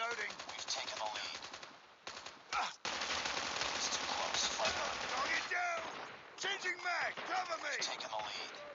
Reloading. We've taken the lead. Ah. It's too close. Fight on. Target down! Changing mag! Cover me! We've taken the lead.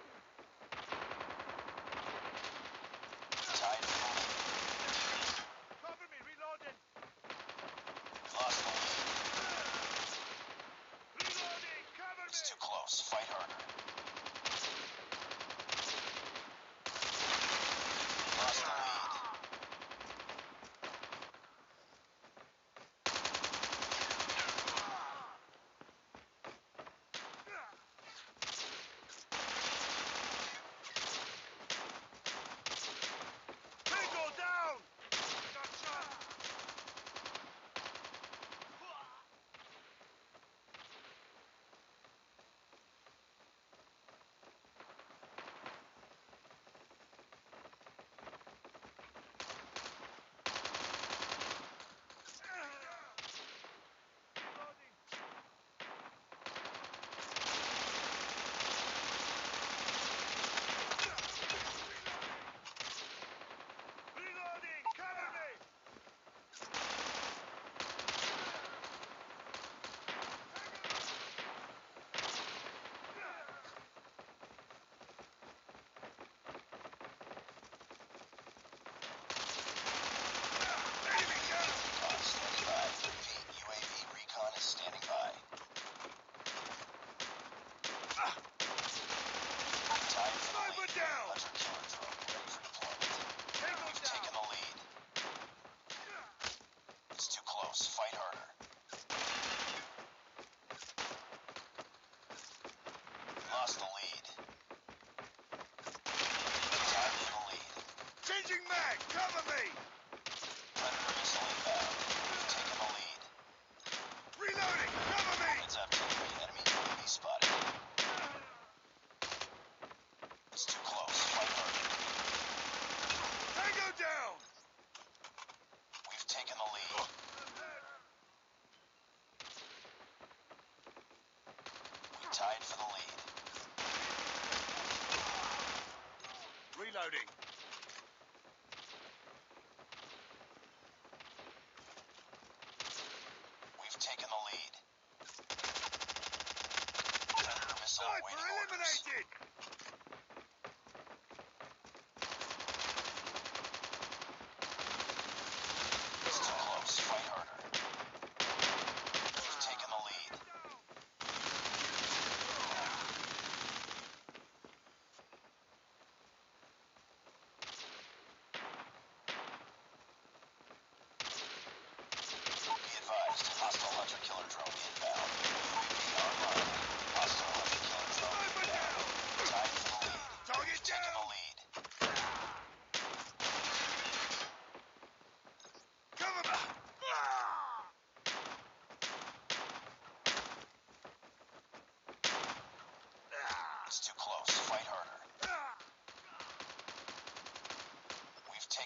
Reloading. We've taken the lead. Predator missile Sniper eliminated!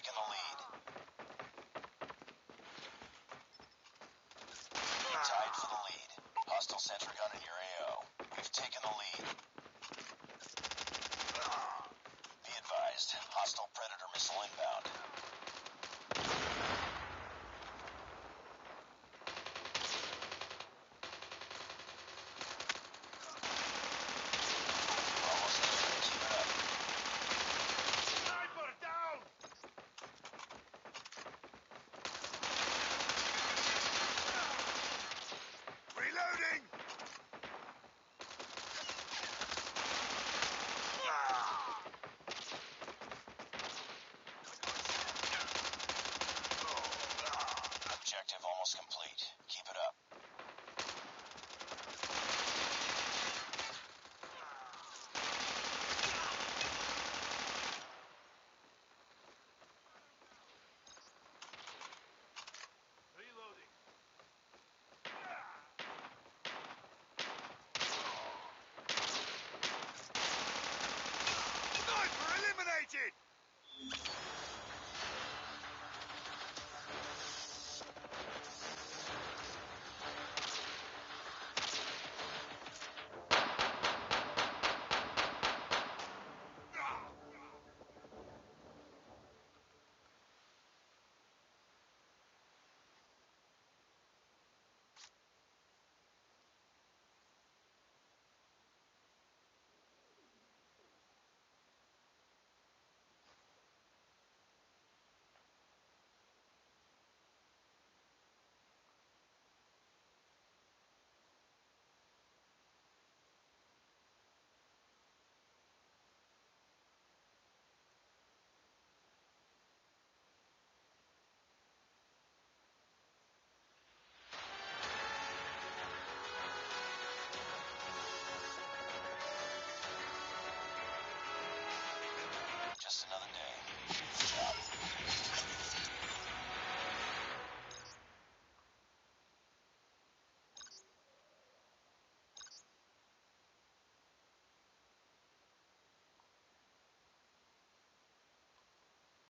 taken the lead. You're tied for the lead. Hostile sentry gun in your AO. We've taken the lead. Be advised, hostile predator missile inbound.